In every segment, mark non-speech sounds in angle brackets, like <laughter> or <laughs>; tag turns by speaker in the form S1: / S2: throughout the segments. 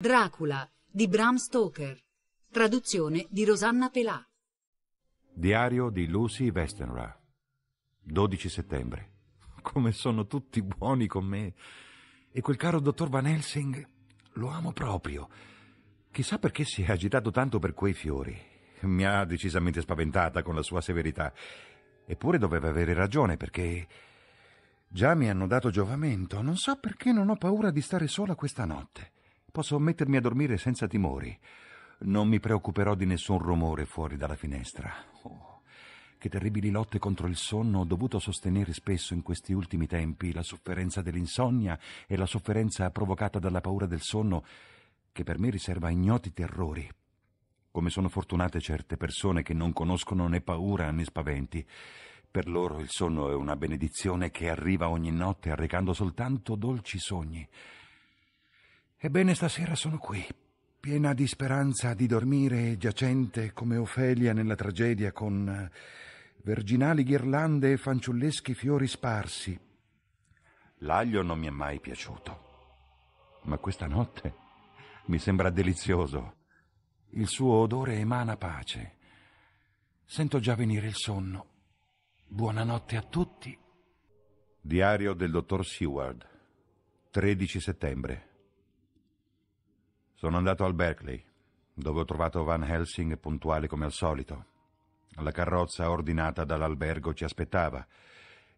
S1: Dracula di Bram Stoker. Traduzione di Rosanna Pelà.
S2: Diario di Lucy Westenra. 12 settembre. <laughs> Come sono tutti buoni con me. E quel caro dottor Van Helsing lo amo proprio. Chissà perché si è agitato tanto per quei fiori. Mi ha decisamente spaventata con la sua severità. Eppure doveva avere ragione perché già mi hanno dato giovamento. Non so perché non ho paura di stare sola questa notte. Posso mettermi a dormire senza timori. Non mi preoccuperò di nessun rumore fuori dalla finestra. Oh, che terribili lotte contro il sonno ho dovuto sostenere spesso in questi ultimi tempi, la sofferenza dell'insonnia e la sofferenza provocata dalla paura del sonno, che per me riserva ignoti terrori. Come sono fortunate certe persone che non conoscono né paura né spaventi. Per loro il sonno è una benedizione che arriva ogni notte arrecando soltanto dolci sogni. Ebbene, stasera sono qui, piena di speranza di dormire giacente come Ofelia nella tragedia, con eh, verginali ghirlande e fanciulleschi fiori sparsi. L'aglio non mi è mai piaciuto, ma questa notte mi sembra delizioso. Il suo odore emana pace. Sento già venire il sonno. Buonanotte a tutti. Diario del dottor Seward, 13 settembre. Sono andato al Berkeley, dove ho trovato Van Helsing puntuale come al solito. La carrozza ordinata dall'albergo ci aspettava.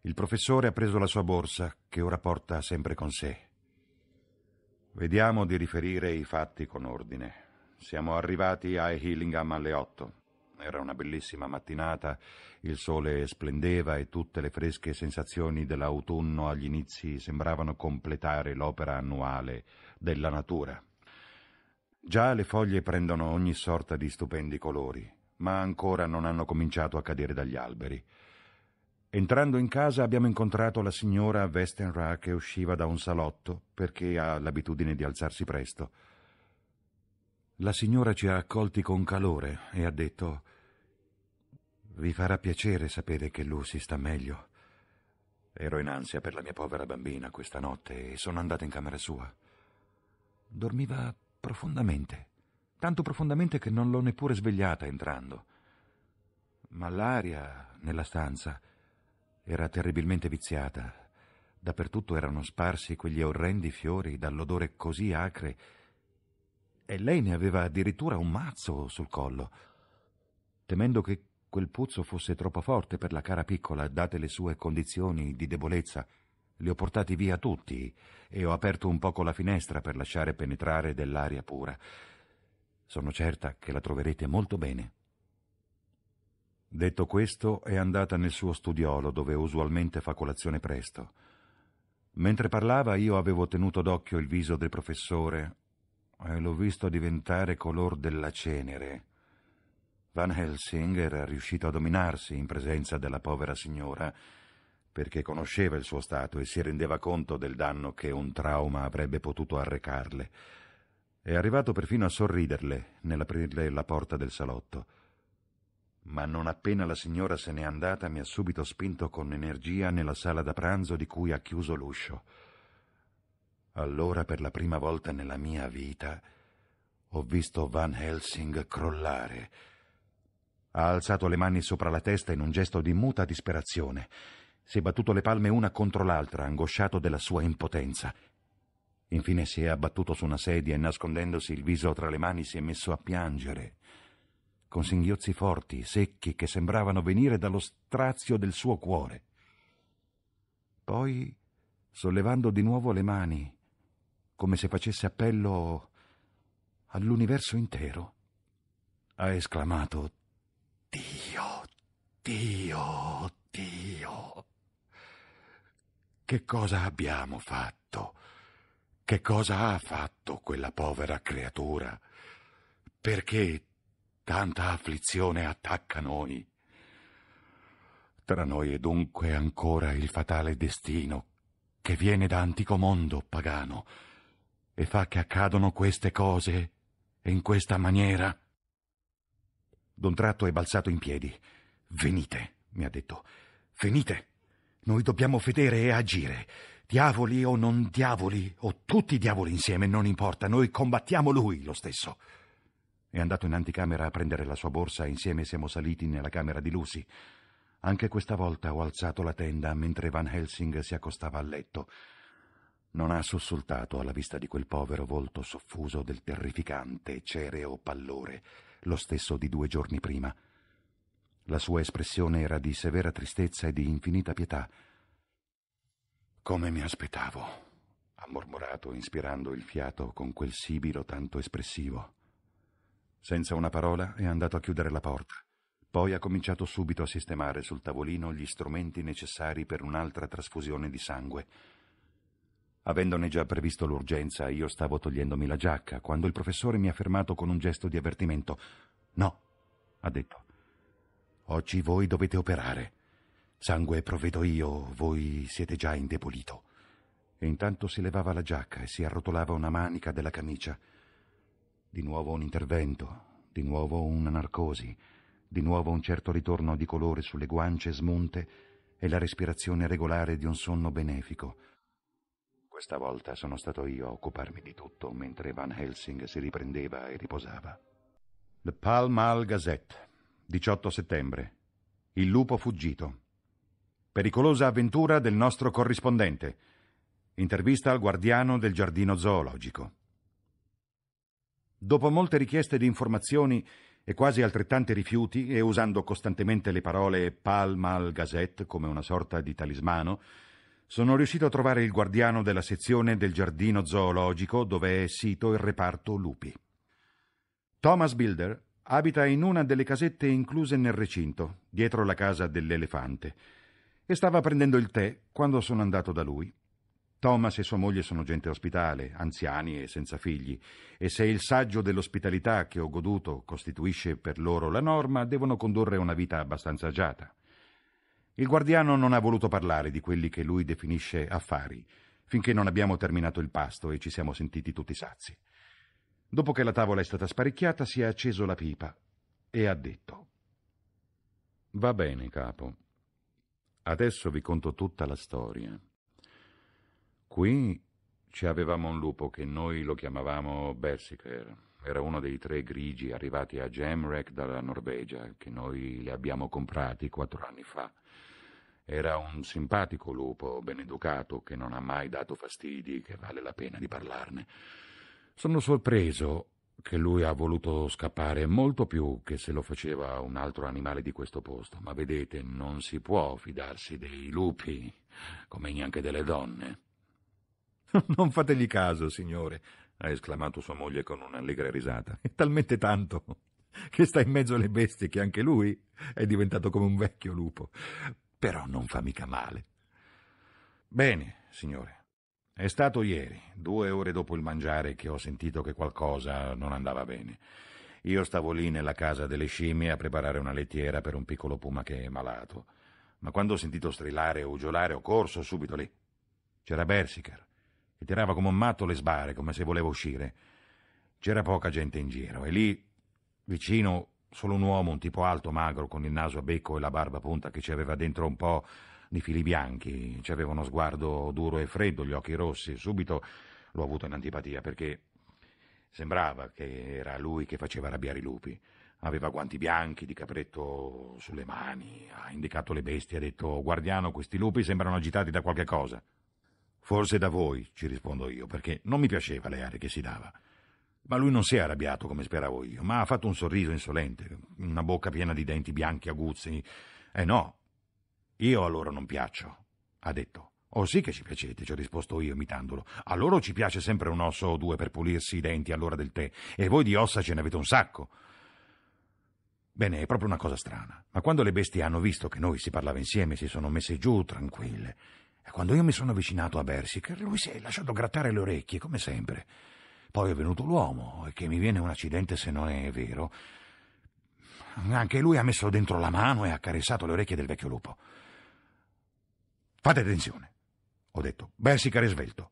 S2: Il professore ha preso la sua borsa, che ora porta sempre con sé. Vediamo di riferire i fatti con ordine. Siamo arrivati a Hillingham alle otto. Era una bellissima mattinata, il sole splendeva e tutte le fresche sensazioni dell'autunno agli inizi sembravano completare l'opera annuale della natura. Già le foglie prendono ogni sorta di stupendi colori, ma ancora non hanno cominciato a cadere dagli alberi. Entrando in casa abbiamo incontrato la signora Westenra che usciva da un salotto perché ha l'abitudine di alzarsi presto. La signora ci ha accolti con calore e ha detto Vi farà piacere sapere che Lucy sta meglio. Ero in ansia per la mia povera bambina questa notte e sono andata in camera sua. Dormiva profondamente, tanto profondamente che non l'ho neppure svegliata entrando. Ma l'aria nella stanza era terribilmente viziata. Dappertutto erano sparsi quegli orrendi fiori dall'odore così acre e lei ne aveva addirittura un mazzo sul collo. Temendo che quel puzzo fosse troppo forte per la cara piccola, date le sue condizioni di debolezza, li ho portati via tutti e ho aperto un poco la finestra per lasciare penetrare dell'aria pura. Sono certa che la troverete molto bene. Detto questo, è andata nel suo studiolo, dove usualmente fa colazione presto. Mentre parlava io avevo tenuto d'occhio il viso del professore e l'ho visto diventare color della cenere. Van Helsing era riuscito a dominarsi in presenza della povera signora perché conosceva il suo stato e si rendeva conto del danno che un trauma avrebbe potuto arrecarle. È arrivato perfino a sorriderle nell'aprirle la porta del salotto. Ma non appena la signora se n'è andata mi ha subito spinto con energia nella sala da pranzo di cui ha chiuso l'uscio. Allora, per la prima volta nella mia vita, ho visto Van Helsing crollare. Ha alzato le mani sopra la testa in un gesto di muta disperazione si è battuto le palme una contro l'altra, angosciato della sua impotenza. Infine si è abbattuto su una sedia e, nascondendosi il viso tra le mani, si è messo a piangere, con singhiozzi forti, secchi, che sembravano venire dallo strazio del suo cuore. Poi, sollevando di nuovo le mani, come se facesse appello all'universo intero, ha esclamato Dio, Dio, Dio. Che cosa abbiamo fatto? Che cosa ha fatto quella povera creatura? Perché tanta afflizione attacca noi? Tra noi è dunque ancora il fatale destino che viene da antico mondo pagano e fa che accadono queste cose in questa maniera. D'un tratto è balzato in piedi. Venite, mi ha detto. Venite. Noi dobbiamo vedere e agire. Diavoli o non diavoli, o tutti diavoli insieme, non importa, noi combattiamo lui lo stesso. È andato in anticamera a prendere la sua borsa e insieme siamo saliti nella camera di Lucy. Anche questa volta ho alzato la tenda mentre Van Helsing si accostava al letto. Non ha sussultato alla vista di quel povero volto soffuso del terrificante cereo pallore, lo stesso di due giorni prima. La sua espressione era di severa tristezza e di infinita pietà. Come mi aspettavo, ha mormorato, inspirando il fiato con quel sibilo tanto espressivo. Senza una parola è andato a chiudere la porta. Poi ha cominciato subito a sistemare sul tavolino gli strumenti necessari per un'altra trasfusione di sangue. Avendone già previsto l'urgenza, io stavo togliendomi la giacca, quando il professore mi ha fermato con un gesto di avvertimento. No, ha detto. Oggi voi dovete operare. Sangue provvedo io, voi siete già indebolito. E intanto si levava la giacca e si arrotolava una manica della camicia. Di nuovo un intervento, di nuovo una narcosi, di nuovo un certo ritorno di colore sulle guance smunte e la respirazione regolare di un sonno benefico. Questa volta sono stato io a occuparmi di tutto mentre Van Helsing si riprendeva e riposava. The Pall Mall Gazette, 18 settembre. Il lupo fuggito. Pericolosa avventura del nostro corrispondente. Intervista al guardiano del giardino zoologico. Dopo molte richieste di informazioni e quasi altrettanti rifiuti, e usando costantemente le parole Pall Mall Gazette come una sorta di talismano, sono riuscito a trovare il guardiano della sezione del giardino zoologico dove è sito il reparto lupi. Thomas Bilder abita in una delle casette incluse nel recinto, dietro la casa dell'elefante, e stava prendendo il tè quando sono andato da lui. Thomas e sua moglie sono gente ospitale, anziani e senza figli, e se il saggio dell'ospitalità che ho goduto costituisce per loro la norma, devono condurre una vita abbastanza agiata. Il guardiano non ha voluto parlare di quelli che lui definisce affari, finché non abbiamo terminato il pasto e ci siamo sentiti tutti sazi. Dopo che la tavola è stata sparecchiata, si è acceso la pipa e ha detto: Va bene, capo. Adesso vi conto tutta la storia. Qui ci avevamo un lupo che noi lo chiamavamo Bersiker. Era uno dei tre grigi arrivati a Jamrek dalla Norvegia, che noi li abbiamo comprati quattro anni fa. Era un simpatico lupo, ben educato, che non ha mai dato fastidi, che vale la pena di parlarne. Sono sorpreso che lui ha voluto scappare molto più che se lo faceva un altro animale di questo posto, ma vedete, non si può fidarsi dei lupi, come neanche delle donne. <laughs> Non fategli caso, signore, ha esclamato sua moglie con un'allegra risata. È talmente tanto che sta in mezzo alle bestie che anche lui è diventato come un vecchio lupo. Però non fa mica male. Bene, signore. È stato ieri, due ore dopo il mangiare, che ho sentito che qualcosa non andava bene. Io stavo lì nella casa delle scimmie a preparare una lettiera per un piccolo puma che è malato. Ma quando ho sentito strillare e ugiolare ho corso subito lì. C'era Bersiker e tirava come un matto le sbarre, come se voleva uscire. C'era poca gente in giro, e lì, vicino, solo un uomo, un tipo alto, magro, con il naso a becco e la barba punta, che ci aveva dentro un po' di fili bianchi, ci aveva uno sguardo duro e freddo, gli occhi rossi. Subito l'ho avuto in antipatia, perché sembrava che era lui che faceva arrabbiare i lupi. Aveva guanti bianchi, di capretto sulle mani, ha indicato le bestie, ha detto «Guardiano, questi lupi sembrano agitati da qualche cosa». Forse da voi, ci rispondo io, perché non mi piaceva le arie che si dava. Ma lui non si è arrabbiato come speravo io, ma ha fatto un sorriso insolente, una bocca piena di denti bianchi aguzzi. Eh no, io a loro non piaccio, ha detto. Oh sì che ci piacete, ci ho risposto io imitandolo. A loro ci piace sempre un osso o due per pulirsi i denti all'ora del tè, e voi di ossa ce ne avete un sacco. Bene, è proprio una cosa strana, ma quando le bestie hanno visto che noi si parlava insieme si sono messe giù tranquille e quando io mi sono avvicinato a Bersiker, lui si è lasciato grattare le orecchie, come sempre. Poi è venuto l'uomo, e che mi viene un accidente se non è vero. Anche lui ha messo dentro la mano e ha caressato le orecchie del vecchio lupo. Fate attenzione, ho detto. Bersiker è svelto.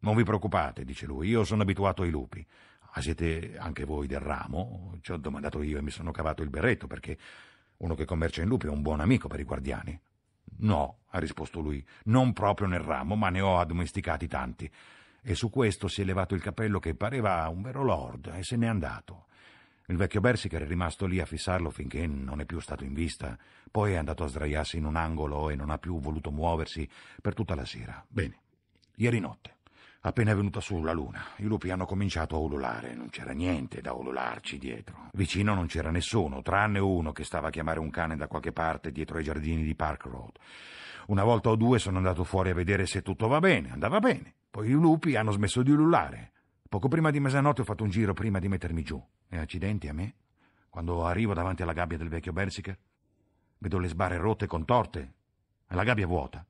S2: Non vi preoccupate, dice lui, io sono abituato ai lupi. Ah, siete anche voi del ramo? Ci ho domandato io e mi sono cavato il berretto perché uno che commercia in lupi è un buon amico per i guardiani. No, ha risposto lui, non proprio nel ramo, ma ne ho addomesticati tanti. E su questo si è levato il cappello che pareva un vero lord e se n'è andato. Il vecchio Bersicher è rimasto lì a fissarlo finché non è più stato in vista. Poi è andato a sdraiarsi in un angolo e non ha più voluto muoversi per tutta la sera. Bene, ieri notte. Appena è venuta su la luna, i lupi hanno cominciato a ululare. Non c'era niente da ulularci dietro. Vicino non c'era nessuno, tranne uno che stava a chiamare un cane da qualche parte dietro ai giardini di Park Road. Una volta o due sono andato fuori a vedere se tutto va bene. Andava bene. Poi i lupi hanno smesso di ululare. Poco prima di mezzanotte ho fatto un giro prima di mettermi giù. E accidenti a me. Quando arrivo davanti alla gabbia del vecchio Bersiker, vedo le sbarre rotte e contorte e la gabbia vuota.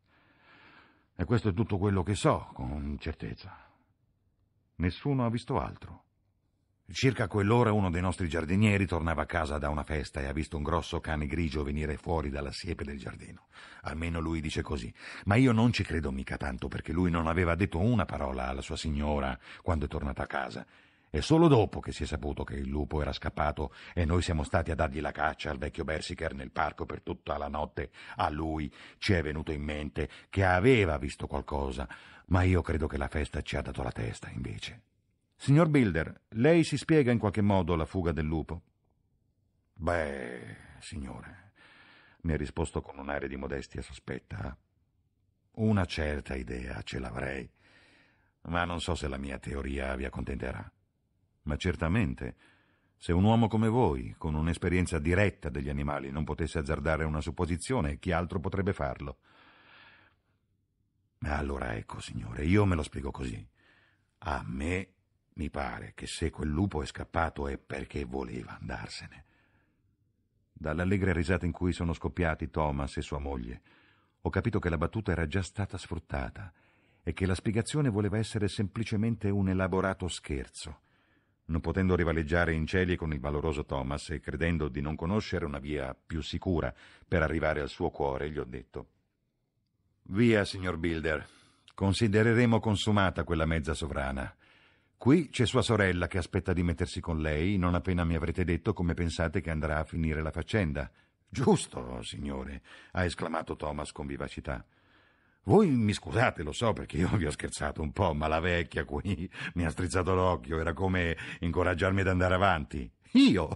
S2: E questo è tutto quello che so, con certezza. Nessuno ha visto altro. Circa quell'ora uno dei nostri giardinieri tornava a casa da una festa e ha visto un grosso cane grigio venire fuori dalla siepe del giardino. Almeno lui dice così. Ma io non ci credo mica tanto perché lui non aveva detto una parola alla sua signora quando è tornata a casa e solo dopo che si è saputo che il lupo era scappato e noi siamo stati a dargli la caccia al vecchio Bersiker nel parco per tutta la notte, a lui ci è venuto in mente che aveva visto qualcosa, ma io credo che la festa ci ha dato la testa, invece. Signor Bilder, lei si spiega in qualche modo la fuga del lupo? Beh, signore, mi ha risposto con un aria di modestia sospetta. Una certa idea ce l'avrei, ma non so se la mia teoria vi accontenterà. Ma certamente, se un uomo come voi, con un'esperienza diretta degli animali, non potesse azzardare una supposizione, chi altro potrebbe farlo? Allora ecco, signore, io me lo spiego così. A me mi pare che se quel lupo è scappato è perché voleva andarsene. Dall'allegra risata in cui sono scoppiati Thomas e sua moglie, ho capito che la battuta era già stata sfruttata e che la spiegazione voleva essere semplicemente un elaborato scherzo. Non potendo rivaleggiare in cieli con il valoroso Thomas e credendo di non conoscere una via più sicura per arrivare al suo cuore, gli ho detto Via, signor Bilder. Considereremo consumata quella mezza sovrana. Qui c'è sua sorella che aspetta di mettersi con lei, non appena mi avrete detto come pensate che andrà a finire la faccenda. Giusto, signore, ha esclamato Thomas con vivacità. Voi mi scusate, lo so, perché io vi ho scherzato un po', ma la vecchia qui mi ha strizzato l'occhio, era come incoraggiarmi ad andare avanti. Io?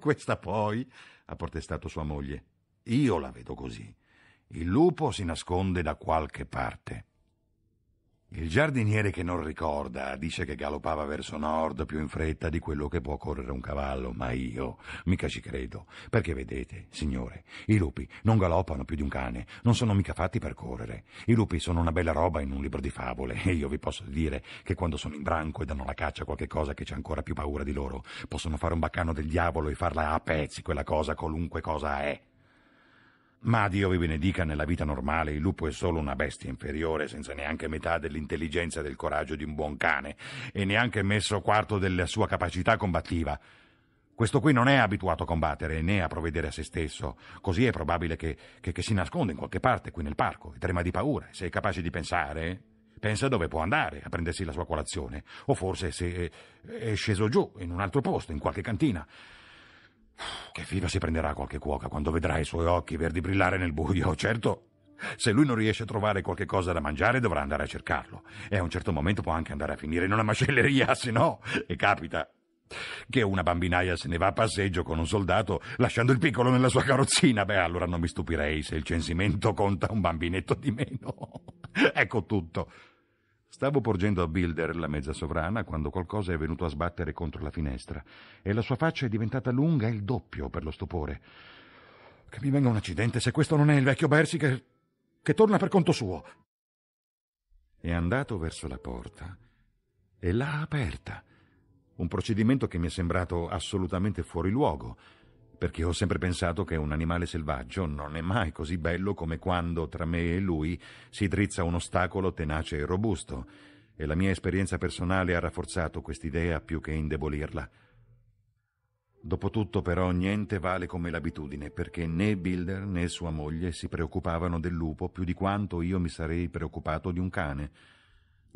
S2: Questa poi? ha protestato sua moglie. Io la vedo così. Il lupo si nasconde da qualche parte. Il giardiniere che non ricorda dice che galoppava verso nord più in fretta di quello che può correre un cavallo, ma io mica ci credo, perché vedete, signore, i lupi non galoppano più di un cane, non sono mica fatti per correre. I lupi sono una bella roba in un libro di favole e io vi posso dire che quando sono in branco e danno la caccia a qualche cosa che c'è ancora più paura di loro, possono fare un baccano del diavolo e farla a pezzi quella cosa, qualunque cosa è. Ma Dio vi benedica, nella vita normale il lupo è solo una bestia inferiore, senza neanche metà dell'intelligenza e del coraggio di un buon cane, e neanche messo quarto della sua capacità combattiva. Questo qui non è abituato a combattere né a provvedere a se stesso, così è probabile che, che, che si nasconda in qualche parte qui nel parco e trema di paura. Se è capace di pensare, pensa dove può andare a prendersi la sua colazione, o forse se è sceso giù in un altro posto, in qualche cantina. Che filo si prenderà qualche cuoca quando vedrà i suoi occhi verdi brillare nel buio? Certo, se lui non riesce a trovare qualche cosa da mangiare dovrà andare a cercarlo. E a un certo momento può anche andare a finire in una macelleria, se no, e capita che una bambinaia se ne va a passeggio con un soldato lasciando il piccolo nella sua carrozzina. Beh, allora non mi stupirei se il censimento conta un bambinetto di meno. <laughs> ecco tutto. Stavo porgendo a Bilder la mezza sovrana quando qualcosa è venuto a sbattere contro la finestra e la sua faccia è diventata lunga il doppio per lo stupore. Che mi venga un accidente se questo non è il vecchio Bersi che, che torna per conto suo. È andato verso la porta e l'ha aperta. Un procedimento che mi è sembrato assolutamente fuori luogo perché ho sempre pensato che un animale selvaggio non è mai così bello come quando tra me e lui si drizza un ostacolo tenace e robusto, e la mia esperienza personale ha rafforzato quest'idea più che indebolirla. Dopotutto, però, niente vale come l'abitudine, perché né Bilder né sua moglie si preoccupavano del lupo più di quanto io mi sarei preoccupato di un cane.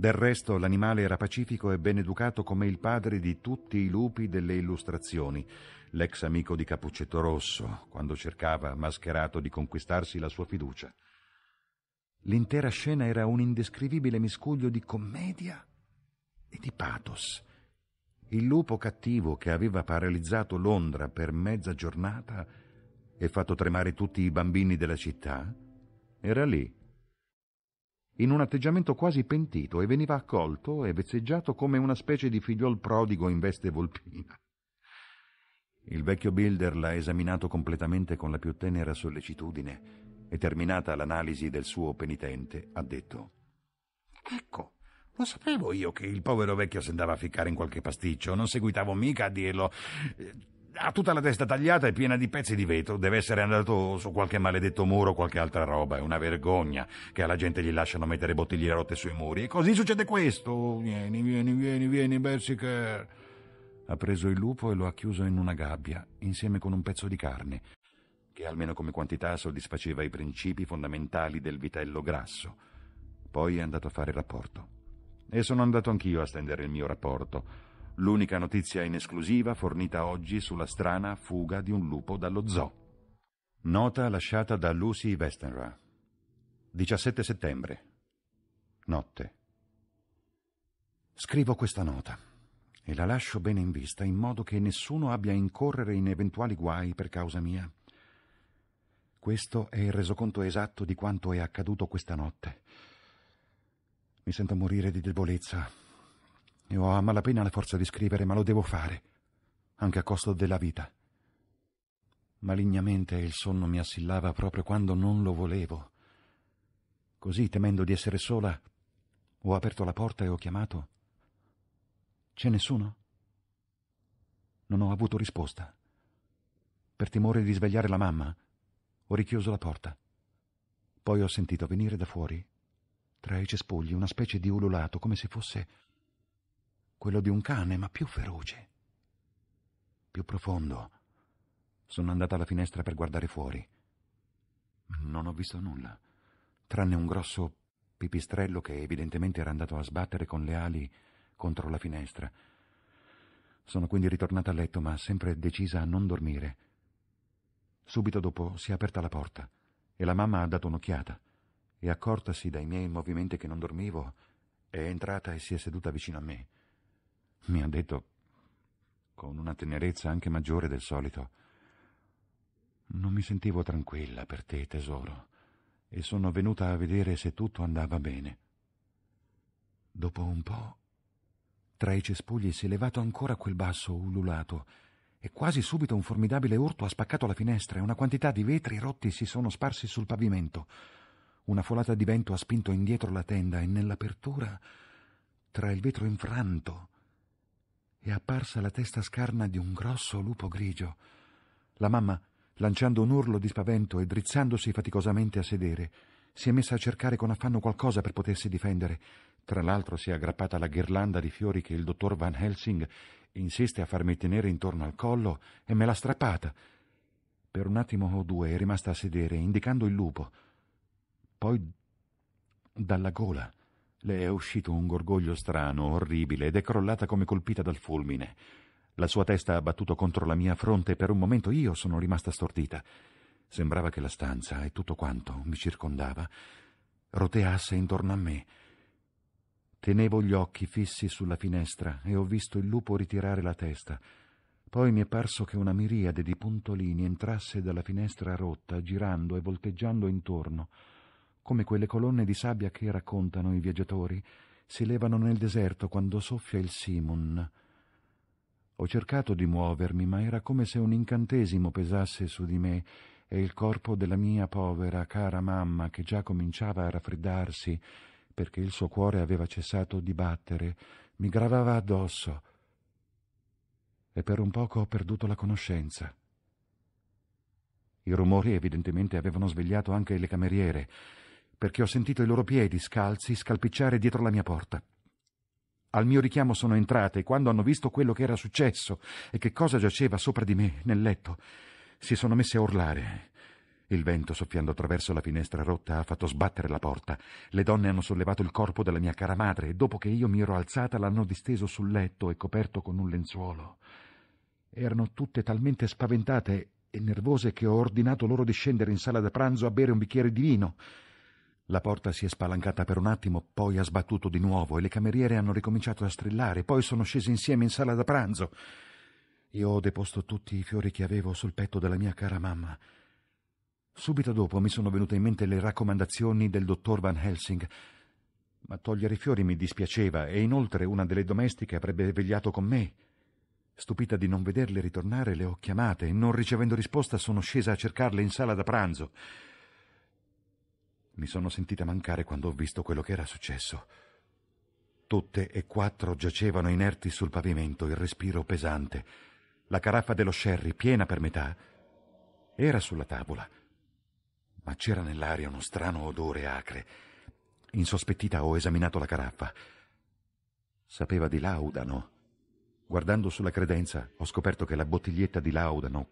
S2: Del resto, l'animale era pacifico e ben educato come il padre di tutti i lupi delle illustrazioni, l'ex amico di Cappuccetto Rosso, quando cercava, mascherato, di conquistarsi la sua fiducia. L'intera scena era un indescrivibile miscuglio di commedia e di pathos. Il lupo cattivo che aveva paralizzato Londra per mezza giornata e fatto tremare tutti i bambini della città era lì, in un atteggiamento quasi pentito e veniva accolto e vezzeggiato come una specie di figliol prodigo in veste volpina. Il vecchio Builder l'ha esaminato completamente con la più tenera sollecitudine e terminata l'analisi del suo penitente ha detto Ecco, lo sapevo io che il povero vecchio si andava a ficcare in qualche pasticcio, non seguitavo mica a dirlo. Ha tutta la testa tagliata e piena di pezzi di vetro. Deve essere andato su qualche maledetto muro o qualche altra roba. È una vergogna che alla gente gli lasciano mettere bottiglie rotte sui muri. E così succede questo. Vieni, vieni, vieni, vieni, Bersiker. Ha preso il lupo e lo ha chiuso in una gabbia, insieme con un pezzo di carne, che almeno come quantità soddisfaceva i principi fondamentali del vitello grasso. Poi è andato a fare rapporto. E sono andato anch'io a stendere il mio rapporto l'unica notizia in esclusiva fornita oggi sulla strana fuga di un lupo dallo zoo. Nota lasciata da Lucy Westenra. 17 settembre. Notte. Scrivo questa nota e la lascio bene in vista in modo che nessuno abbia a incorrere in eventuali guai per causa mia. Questo è il resoconto esatto di quanto è accaduto questa notte. Mi sento morire di debolezza e ho a malapena la forza di scrivere, ma lo devo fare, anche a costo della vita. Malignamente il sonno mi assillava proprio quando non lo volevo. Così, temendo di essere sola, ho aperto la porta e ho chiamato. C'è nessuno? Non ho avuto risposta. Per timore di svegliare la mamma, ho richiuso la porta. Poi ho sentito venire da fuori, tra i cespugli, una specie di ululato, come se fosse quello di un cane, ma più feroce, più profondo. Sono andata alla finestra per guardare fuori. Non ho visto nulla, tranne un grosso pipistrello che evidentemente era andato a sbattere con le ali contro la finestra. Sono quindi ritornata a letto, ma sempre decisa a non dormire. Subito dopo si è aperta la porta e la mamma ha dato un'occhiata e, accortasi dai miei movimenti che non dormivo, è entrata e si è seduta vicino a me. Mi ha detto, con una tenerezza anche maggiore del solito, non mi sentivo tranquilla per te, tesoro, e sono venuta a vedere se tutto andava bene. Dopo un po', tra i cespugli si è levato ancora quel basso ululato, e quasi subito un formidabile urto ha spaccato la finestra e una quantità di vetri rotti si sono sparsi sul pavimento. Una folata di vento ha spinto indietro la tenda e nell'apertura, tra il vetro infranto, è apparsa la testa scarna di un grosso lupo grigio. La mamma, lanciando un urlo di spavento e drizzandosi faticosamente a sedere, si è messa a cercare con affanno qualcosa per potersi difendere. Tra l'altro si è aggrappata alla ghirlanda di fiori che il dottor Van Helsing insiste a farmi tenere intorno al collo e me l'ha strappata. Per un attimo o due è rimasta a sedere, indicando il lupo. Poi dalla gola le è uscito un gorgoglio strano, orribile, ed è crollata come colpita dal fulmine. La sua testa ha battuto contro la mia fronte e per un momento io sono rimasta stordita. Sembrava che la stanza e tutto quanto mi circondava roteasse intorno a me. Tenevo gli occhi fissi sulla finestra e ho visto il lupo ritirare la testa. Poi mi è parso che una miriade di puntolini entrasse dalla finestra rotta, girando e volteggiando intorno come quelle colonne di sabbia che raccontano i viaggiatori si levano nel deserto quando soffia il Simon. Ho cercato di muovermi, ma era come se un incantesimo pesasse su di me e il corpo della mia povera, cara mamma, che già cominciava a raffreddarsi perché il suo cuore aveva cessato di battere, mi gravava addosso. E per un poco ho perduto la conoscenza. I rumori evidentemente avevano svegliato anche le cameriere perché ho sentito i loro piedi scalzi scalpicciare dietro la mia porta. Al mio richiamo sono entrate e quando hanno visto quello che era successo e che cosa giaceva sopra di me nel letto, si sono messe a urlare. Il vento, soffiando attraverso la finestra rotta, ha fatto sbattere la porta. Le donne hanno sollevato il corpo della mia cara madre e dopo che io mi ero alzata l'hanno disteso sul letto e coperto con un lenzuolo. Erano tutte talmente spaventate e nervose che ho ordinato loro di scendere in sala da pranzo a bere un bicchiere di vino. La porta si è spalancata per un attimo, poi ha sbattuto di nuovo e le cameriere hanno ricominciato a strillare, poi sono scese insieme in sala da pranzo. Io ho deposto tutti i fiori che avevo sul petto della mia cara mamma. Subito dopo mi sono venute in mente le raccomandazioni del dottor Van Helsing, ma togliere i fiori mi dispiaceva e inoltre una delle domestiche avrebbe vegliato con me. Stupita di non vederle ritornare, le ho chiamate e non ricevendo risposta sono scesa a cercarle in sala da pranzo. Mi sono sentita mancare quando ho visto quello che era successo. Tutte e quattro giacevano inerti sul pavimento, il respiro pesante. La caraffa dello sherry, piena per metà, era sulla tavola. Ma c'era nell'aria uno strano odore acre. Insospettita ho esaminato la caraffa. Sapeva di laudano. Guardando sulla credenza, ho scoperto che la bottiglietta di laudano,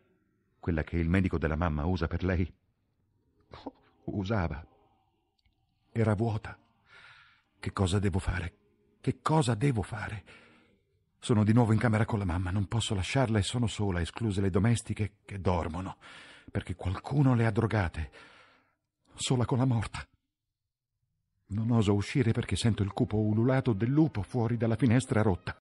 S2: quella che il medico della mamma usa per lei, <laughs> usava era vuota. Che cosa devo fare? Che cosa devo fare? Sono di nuovo in camera con la mamma, non posso lasciarla e sono sola, escluse le domestiche che dormono, perché qualcuno le ha drogate. Sola con la morta. Non oso uscire perché sento il cupo ululato del lupo fuori dalla finestra rotta.